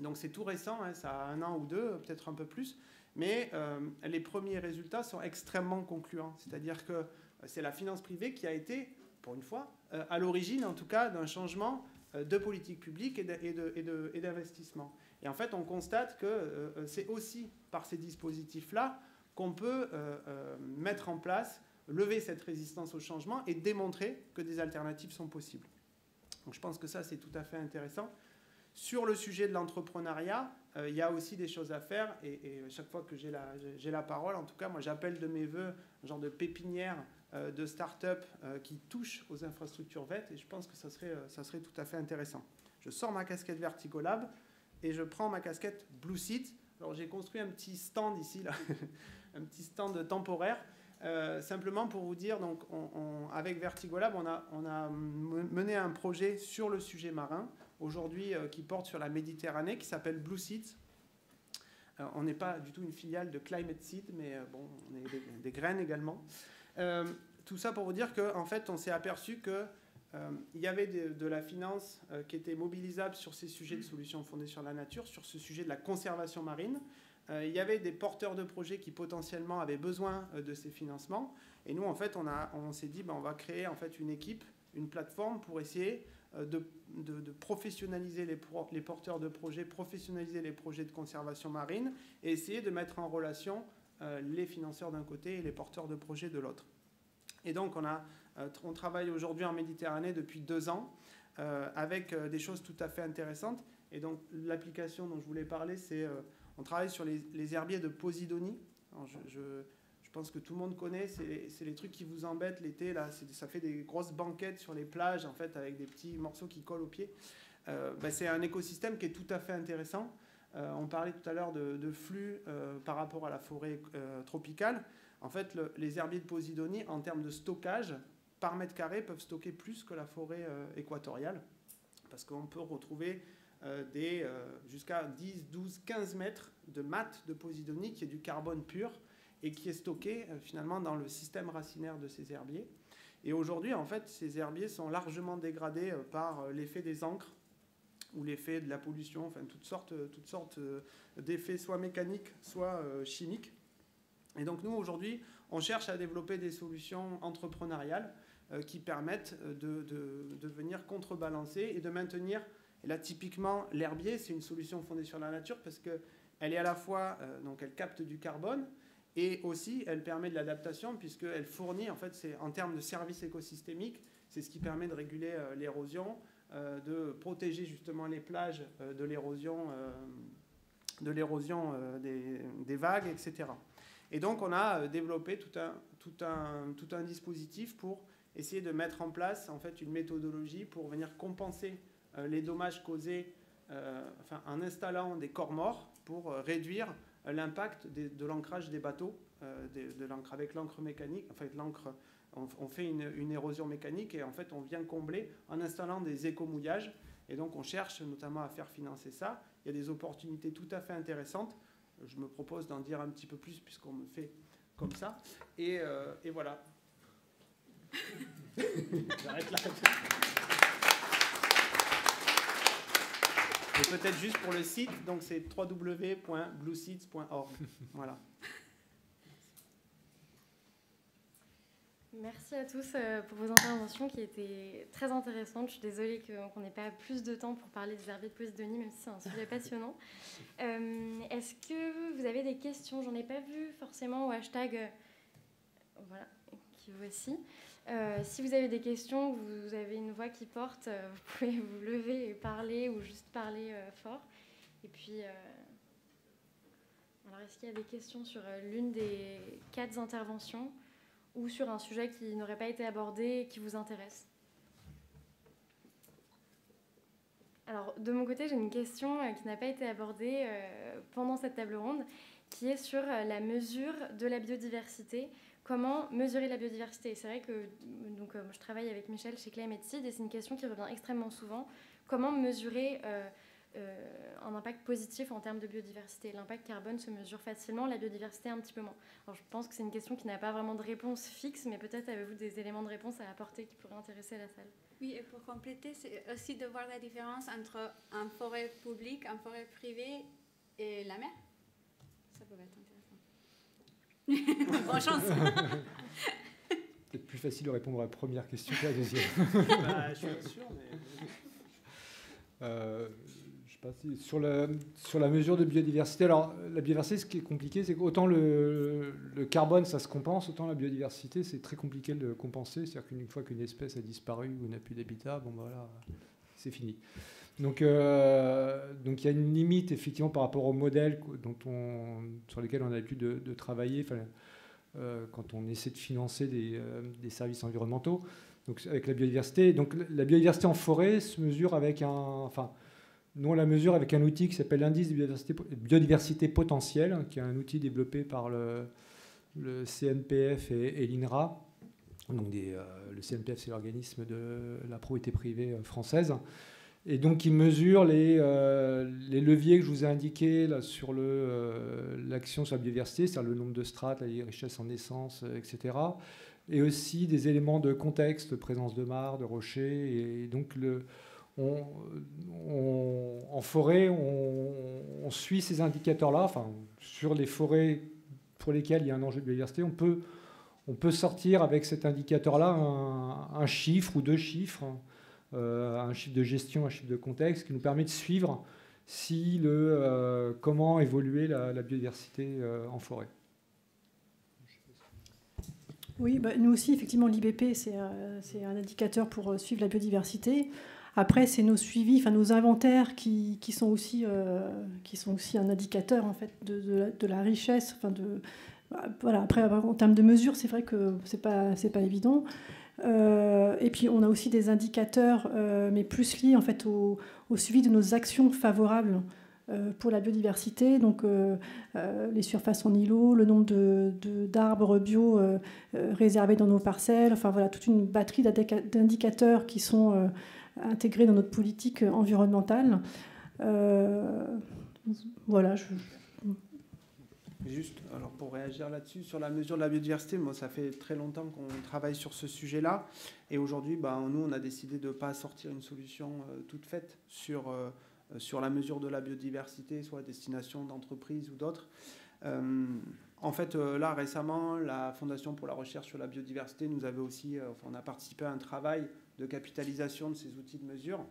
Donc c'est tout récent, hein, ça a un an ou deux, peut-être un peu plus, mais euh, les premiers résultats sont extrêmement concluants. C'est-à-dire que c'est la finance privée qui a été, pour une fois, à l'origine, en tout cas, d'un changement euh, de politique publique et d'investissement. Et en fait, on constate que euh, c'est aussi par ces dispositifs-là qu'on peut mettre en place, lever cette résistance au changement et démontrer que des alternatives sont possibles. Donc je pense que ça, c'est tout à fait intéressant. Sur le sujet de l'entrepreneuriat, il y a aussi des choses à faire. Et, chaque fois que j'ai la, la, parole, en tout cas, moi, j'appelle de mes voeux un genre de pépinière euh, de start-up euh, qui touchent aux infrastructures vertes et je pense que ça serait, euh, ça serait tout à fait intéressant. Je sors ma casquette Vertigo Lab et je prends ma casquette Blue Seat Alors j'ai construit un petit stand ici, un petit stand temporaire, euh, simplement pour vous dire, donc, avec Vertigolab, on a, on a mené un projet sur le sujet marin, aujourd'hui euh, qui porte sur la Méditerranée, qui s'appelle Blue. Euh, on n'est pas du tout une filiale de Climate Seed, mais bon, on est des, graines également. Tout ça pour vous dire qu'en en fait, on s'est aperçu que il y avait de, la finance qui était mobilisable sur ces sujets de solutions fondées sur la nature, sur ce sujet de la conservation marine. Euh, il y avait des porteurs de projets qui potentiellement avaient besoin euh, de ces financements. Et nous, en fait, on, a, on s'est dit, ben, on va créer en fait une équipe, une plateforme pour essayer euh, de, de, professionnaliser les, les, porteurs de projets, professionnaliser les projets de conservation marine et essayer de mettre en relation les financeurs d'un côté et les porteurs de projets de l'autre. Et donc, on, a, on travaille aujourd'hui en Méditerranée depuis deux ans avec des choses tout à fait intéressantes. Et donc, l'application dont je voulais parler, c'est on travaille sur les, herbiers de Posidonie. je, pense que tout le monde connaît, c'est les, trucs qui vous embêtent l'été. Là, ça fait des grosses banquettes sur les plages, en fait, avec des petits morceaux qui collent aux pieds. Euh, ben, c'est un écosystème qui est tout à fait intéressant. Euh, on parlait tout à l'heure de, flux euh, par rapport à la forêt tropicale. En fait, les herbiers de Posidonie, en termes de stockage, par mètre carré, peuvent stocker plus que la forêt équatoriale. Parce qu'on peut retrouver euh, euh, jusqu'à 10, 12, 15 mètres de mat de Posidonie qui est du carbone pur et qui est stocké euh, finalement dans le système racinaire de ces herbiers. Et aujourd'hui, en fait, ces herbiers sont largement dégradés par l'effet des encres ou l'effet de la pollution, enfin toutes sortes, toutes sortes d'effets, soit mécaniques, soit chimiques. Et donc nous, aujourd'hui, on cherche à développer des solutions entrepreneuriales qui permettent de, de, venir contrebalancer et de maintenir et là, typiquement, l'herbier, c'est une solution fondée sur la nature parce qu'elle est à la fois, euh, donc elle capte du carbone, et aussi elle permet de l'adaptation puisqu'elle fournit, en fait, c'est en termes de services écosystémiques, c'est ce qui permet de réguler euh, l'érosion, euh, de protéger justement les plages de l'érosion, de l'érosion des, vagues, etc. Et donc, on a développé tout un, tout un, tout un dispositif pour essayer de mettre en place, en fait, une méthodologie pour venir compenser euh, les dommages causés euh, enfin, en installant des corps morts pour euh, réduire l'impact de, l'ancrage des bateaux, de, l'encre avec l'encre mécanique. En fait, on, fait une, érosion mécanique et en fait, on vient combler en installant des éco-mouillages. Et donc, on cherche notamment à faire financer ça. Il y a des opportunités tout à fait intéressantes. Je me propose d'en dire un petit peu plus puisqu'on me fait comme ça. Et, et voilà. J'arrête là. Et peut-être juste pour le site, donc c'est www.blueseeds.org. Voilà. Merci à tous euh, pour vos interventions qui étaient très intéressantes. Je suis désolée qu'on n'ait pas plus de temps pour parler des herbiers de Posidonie, même si c'est un sujet passionnant. Euh, est-ce que vous avez des questions? J'en ai pas vu forcément au hashtag. Euh, voilà, qui voici. Euh, si vous avez des questions, vous avez une voix qui porte, vous pouvez vous lever et parler ou juste parler euh, fort. Et puis, alors est-ce qu'il y a des questions sur l'une des quatre interventions? Ou sur un sujet qui n'aurait pas été abordé qui vous intéresse Alors, de mon côté, j'ai une question qui n'a pas été abordée pendant cette table ronde, qui est sur la mesure de la biodiversité comment mesurer la biodiversité? C'est vrai que donc, euh, je travaille avec Michel chez Climate Seed et c'est une question qui revient extrêmement souvent. Comment mesurer euh, euh, un impact positif en termes de biodiversité L'impact carbone se mesure facilement, la biodiversité un petit peu moins. Alors, je pense que c'est une question qui n'a pas vraiment de réponse fixe, mais peut-être avez-vous des éléments de réponse à apporter qui pourraient intéresser la salle Oui, et pour compléter, c'est aussi de voir la différence entre un forêt publique, un forêt privée et la mer. Ça peut être Bonne chance. Peut-être plus facile de répondre à la première question que la deuxième. bah, je suis sûr, mais. Euh, sur, la, sur la mesure de biodiversité, alors la biodiversité, ce qui est compliqué, c'est qu'autant le, le, carbone, ça se compense, autant la biodiversité, c'est très compliqué de compenser. C'est-à-dire qu'une fois qu'une espèce a disparu ou n'a plus d'habitat, bon voilà, c'est fini. Donc, euh, donc il y a une limite effectivement par rapport au modèle dont on, sur lesquels on a l'habitude de, de, travailler euh, quand on essaie de financer des, euh, des, services environnementaux. Donc avec la biodiversité, donc la biodiversité en forêt se mesure avec un, enfin, nous, on la mesure avec un outil qui s'appelle l'indice de biodiversité, potentielle, qui est un outil développé par le, CNPF et, l'INRA. Donc euh, le CNPF, c'est l'organisme de la propriété privée euh, française. Et donc, il mesure les, euh, les leviers que je vous ai indiqués sur l'action sur la biodiversité, c'est-à-dire le nombre de strates, les richesses en essence, etc. Et aussi des éléments de contexte, présence de mares, de rochers. Et donc, le, en forêt, on, suit ces indicateurs-là. Enfin, sur les forêts pour lesquelles il y a un enjeu de biodiversité, on peut, sortir avec cet indicateur-là un, chiffre ou deux chiffres, euh, un chiffre de gestion, un chiffre de contexte, qui nous permet de suivre euh, comment évoluer la, biodiversité euh, en forêt. Oui, bah, nous aussi, effectivement, l'IBP, c'est un indicateur pour suivre la biodiversité. Après, c'est nos suivis, enfin nos inventaires qui, sont aussi, euh, qui sont aussi un indicateur en fait de, la, richesse. Enfin voilà. Après, en termes de mesures, c'est vrai que c'est pas pas évident. Euh, et puis, on a aussi des indicateurs, euh, mais plus liés en fait au, au, suivi de nos actions favorables pour la biodiversité, donc les surfaces en îlots, le nombre d'arbres de, bio réservés dans nos parcelles, enfin voilà, toute une batterie d'indicateurs qui sont intégré dans notre politique environnementale. Euh, voilà. Je... Juste, alors pour réagir là-dessus, sur la mesure de la biodiversité, moi, ça fait très longtemps qu'on travaille sur ce sujet-là. Et aujourd'hui, bah, nous, on a décidé de ne pas sortir une solution euh, toute faite sur, euh, sur la mesure de la biodiversité, soit à destination d'entreprises ou d'autres. en fait, là, récemment, la Fondation pour la recherche sur la biodiversité nous avait aussi, on a participé à un travail de capitalisation de ces outils de mesure.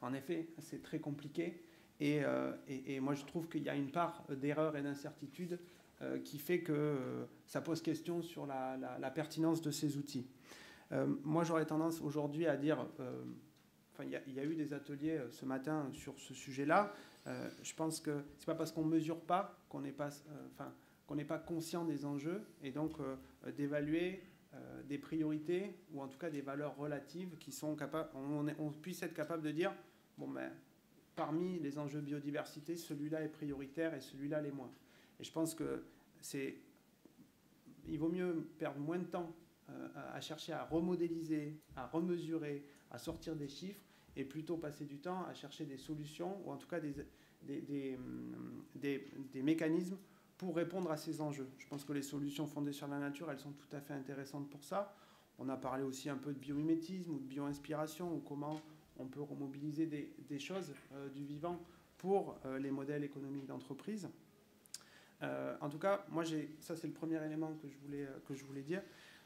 En effet, c'est très compliqué. Et, euh, moi, je trouve qu'il y a une part d'erreur et d'incertitude euh, qui fait que euh, ça pose question sur la, pertinence de ces outils. moi, j'aurais tendance aujourd'hui à dire, il y, a eu des ateliers ce matin sur ce sujet-là. je pense que c'est pas parce qu'on mesure pas qu'on n'est pas, qu'on n'est pas conscient des enjeux et donc d'évaluer euh, des priorités ou en tout cas des valeurs relatives qui sont capables, on, puisse être capable de dire bon ben parmi les enjeux biodiversité, celui-là est prioritaire et celui-là l'est moins. Et je pense que c'est il vaut mieux perdre moins de temps euh, à chercher à remodéliser, à remesurer, à sortir des chiffres et plutôt passer du temps à chercher des solutions ou en tout cas des, des, des, des mécanismes pour répondre à ces enjeux. Je pense que les solutions fondées sur la nature, elles sont tout à fait intéressantes pour ça. On a parlé aussi un peu de biomimétisme ou de bio-inspiration, ou comment on peut remobiliser des, choses euh, du vivant pour euh, les modèles économiques d'entreprise. Euh, en tout cas, moi, ça c'est le premier élément que je voulais, que je voulais dire.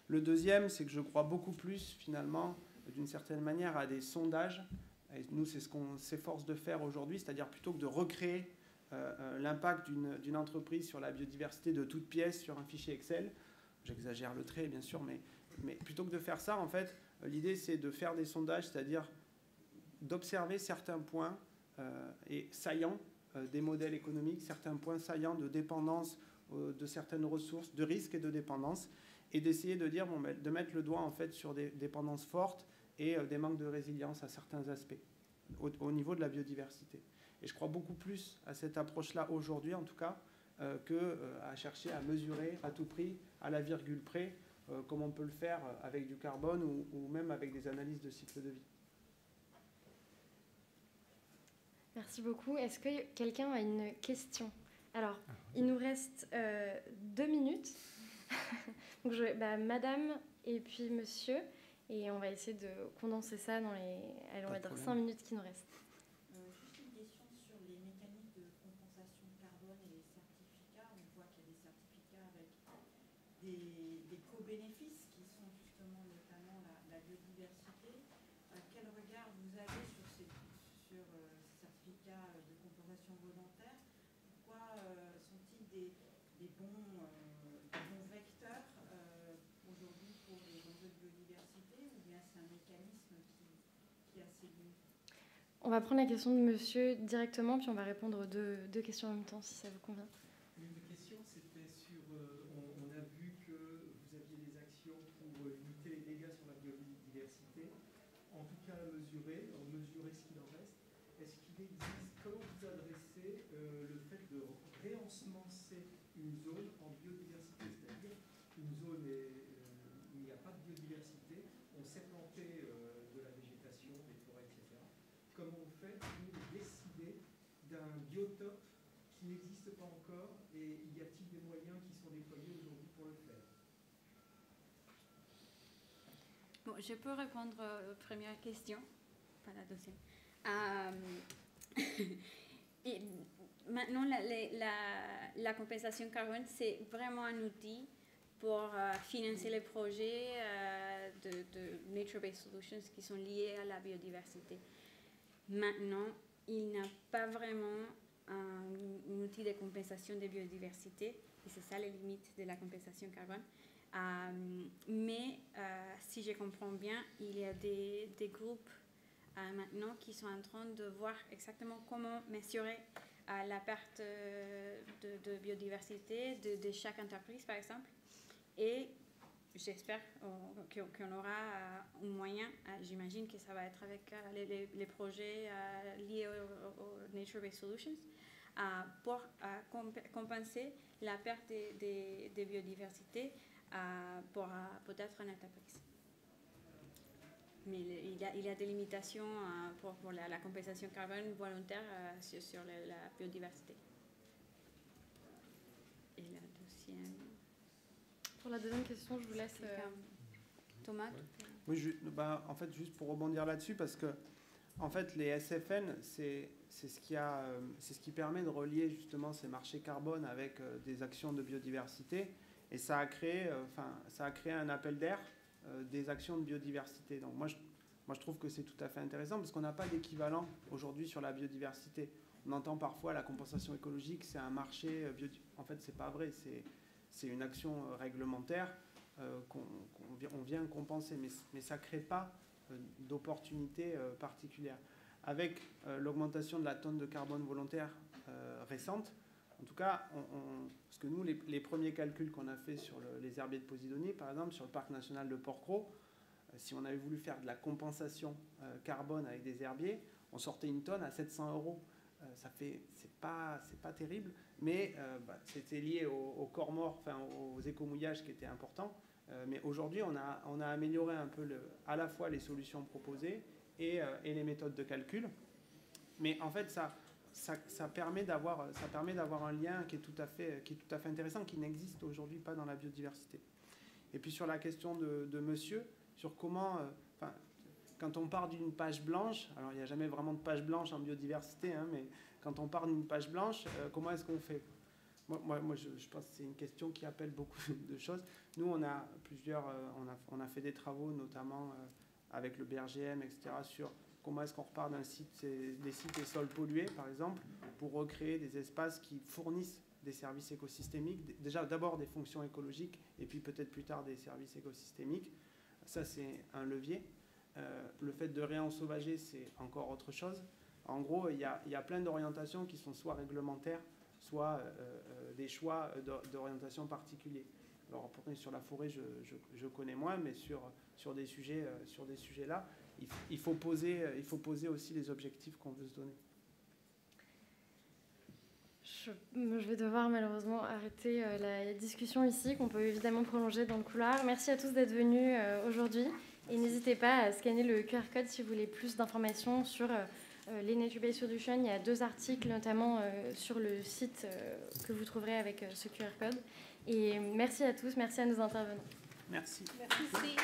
Le deuxième, c'est que je crois beaucoup plus, finalement, d'une certaine manière, à des sondages. Nous, c'est ce qu'on s'efforce de faire aujourd'hui, c'est-à-dire plutôt que de recréer euh, euh, l'impact d'une entreprise sur la biodiversité de toute pièce sur un fichier Excel. J'exagère le trait, bien sûr, mais, plutôt que de faire ça, en fait, euh, l'idée, c'est de faire des sondages, c'est-à-dire d'observer certains points saillants des modèles économiques, certains points saillants de dépendance de certaines ressources, de risques et de dépendance, et d'essayer de dire, ben, de mettre le doigt en fait sur des dépendances fortes et des manques de résilience à certains aspects au niveau de la biodiversité. Et je crois beaucoup plus à cette approche-là aujourd'hui, en tout cas, euh, que euh, à chercher à mesurer à tout prix, à la virgule près, euh, comme on peut le faire avec du carbone ou, même avec des analyses de cycle de vie. Merci beaucoup. Est-ce que quelqu'un a une question? Alors, il nous reste deux minutes. Donc, je, bah, madame et puis monsieur. Et on va essayer de condenser ça dans les allez, on va dire cinq minutes qui nous restent. On va prendre la question de monsieur directement, puis on va répondre deux, deux questions en même temps, si ça vous convient. Une question, c'était sur. Euh, on, a vu que vous aviez des actions pour limiter les dégâts sur la biodiversité, en tout cas mesurer, mesurer ce qu'il en reste. est-ce qu'il existe, comment vous adressez euh, le fait de réensemencer une zone en biodiversité, c'est-à-dire une zone est, euh, où il n'y a pas de biodiversité, on s'est planté euh, de la végétation, des forêts, etc. Comment on fait pour décider d'un biotope qui n'existe pas encore et y a-t-il des moyens qui sont déployés aujourd'hui pour le faire Bon, je peux répondre aux premières questions, pas la deuxième. Euh, maintenant, la, compensation carbone, c'est vraiment un outil pour euh, financer les projets euh, de, Nature-Based Solutions qui sont liés à la biodiversité. Maintenant, il n'y a pas vraiment un, un, outil de compensation de biodiversité, et c'est ça les limites de la compensation carbone. Euh, mais euh, si je comprends bien, il y a des, des groupes euh, maintenant qui sont en train de voir exactement comment mesurer la perte de, biodiversité de, chaque entreprise, par exemple. Et j'espère qu'on aura un moyen, j'imagine que ça va être avec les, les, projets liés aux au Nature-Based Solutions, pour compenser la perte de biodiversité pour peut-être une entreprise. Mais il y a, il y a des limitations pour, pour la, la, compensation carbone volontaire sur, sur la, la, biodiversité. Et la deuxième. Pour la deuxième question, je vous laisse. Euh... Thomas Oui, je, bah, en fait, juste pour rebondir là-dessus, parce que en fait, les SFN, c'est ce, qui a, c'est ce qui permet de relier justement ces marchés carbone avec euh, des actions de biodiversité. Et ça a créé, euh, enfin, ça a créé un appel d'air euh, des actions de biodiversité. Donc moi, je, moi, je trouve que c'est tout à fait intéressant parce qu'on n'a pas d'équivalent aujourd'hui sur la biodiversité. On entend parfois la compensation écologique, c'est un marché. Euh, en fait, c'est pas vrai. C'est une action réglementaire qu'on qu on vient compenser, mais, mais ça ne crée pas euh, d'opportunités particulières. Avec l'augmentation de la tonne de carbone volontaire récente, en tout cas, parce que nous, les, premiers calculs qu'on a fait sur le, les herbiers de Posidonie, par exemple, sur le parc national de Port-Cros, euh, si on avait voulu faire de la compensation euh, carbone avec des herbiers, on sortait une tonne à 700 euros. Euh, ça fait, c'est pas, c'est pas terrible, mais bah, c'était lié au, corps mort, enfin aux écomouillages qui étaient importants. mais aujourd'hui, on a, on a amélioré un peu à la fois les solutions proposées et, et les méthodes de calcul. Mais en fait, ça, ça, ça, permet d'avoir un lien qui est tout à fait, qui est tout à fait intéressant, qui n'existe aujourd'hui pas dans la biodiversité. Et puis sur la question de, monsieur, sur comment, euh, quand on part d'une page blanche, alors il n'y a jamais vraiment de page blanche en biodiversité, hein, mais quand on part d'une page blanche, euh, comment est-ce qu'on fait? Moi, moi, je, pense que c'est une question qui appelle beaucoup de choses. Nous, on a plusieurs, euh, on, a, on a fait des travaux, notamment euh, avec le BRGM, etc., sur comment est-ce qu'on repart des sites et sols pollués, par exemple, pour recréer des espaces qui fournissent des services écosystémiques, déjà d'abord des fonctions écologiques, et puis peut-être plus tard des services écosystémiques. Ça, c'est un levier. Euh, le fait de réensauvager, c'est encore autre chose. En gros, il y a, plein d'orientations qui sont soit réglementaires, soit euh, euh, des choix d'orientation particuliers. Alors, pour sur la forêt, je, connais moins, mais sur, des sujets, sur des sujets là, il, il, faut poser, il faut poser aussi les objectifs qu'on veut se donner. Je, je, vais devoir malheureusement arrêter euh, la discussion ici, qu'on peut évidemment prolonger dans le couloir. Merci à tous d'être venus euh, aujourd'hui. Et n'hésitez pas à scanner le QR code si vous voulez plus d'informations sur euh, les Nature-Based Solutions. Il y a deux articles, notamment euh, sur le site euh, que vous trouverez avec ce QR code. Et merci à tous, merci à nos intervenants. Merci. Merci.